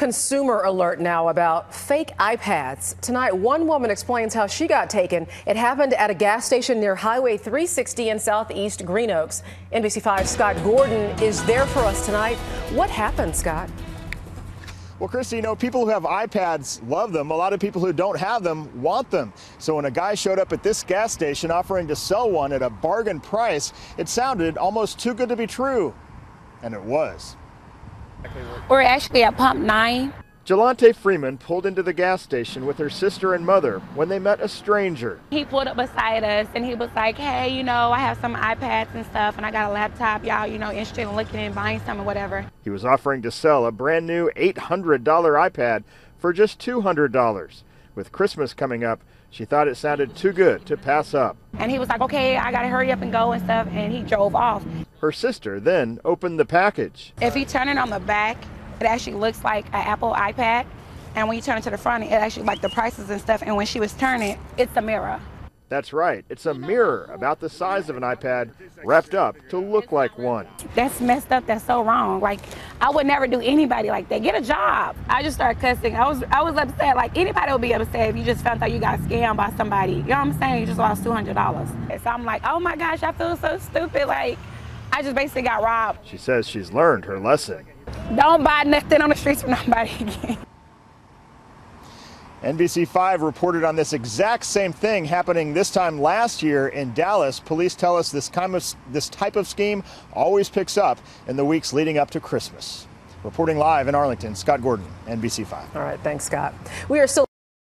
consumer alert now about fake iPads. Tonight, one woman explains how she got taken. It happened at a gas station near Highway 360 in southeast Green Oaks. NBC5 Scott Gordon is there for us tonight. What happened, Scott? Well, Christy, you know, people who have iPads love them. A lot of people who don't have them want them. So when a guy showed up at this gas station offering to sell one at a bargain price, it sounded almost too good to be true. And it was. We're actually at pump nine. Jalonta Freeman pulled into the gas station with her sister and mother when they met a stranger. He pulled up beside us and he was like, hey, you know, I have some iPads and stuff and I got a laptop. Y'all, you know, interested in looking and buying some or whatever. He was offering to sell a brand new $800 iPad for just $200. With Christmas coming up, she thought it sounded too good to pass up. And he was like, okay, I got to hurry up and go and stuff. And he drove off. Her sister then opened the package. If you turn it on the back, it actually looks like an Apple iPad. And when you turn it to the front, it actually like the prices and stuff. And when she was turning, it's a mirror. That's right. It's a mirror about the size of an iPad wrapped up to look like one. That's messed up. That's so wrong. Like I would never do anybody like that. Get a job. I just started cussing. I was I was upset. Like anybody would be upset if you just found out you got scammed by somebody. You know what I'm saying? You just lost two hundred dollars. So I'm like, oh my gosh, I feel so stupid. Like I just basically got robbed. She says she's learned her lesson. Don't buy nothing on the streets from nobody again. NBC5 reported on this exact same thing happening this time last year in Dallas. Police tell us this, kind of, this type of scheme always picks up in the weeks leading up to Christmas. Reporting live in Arlington, Scott Gordon, NBC5. All right, thanks, Scott. We are still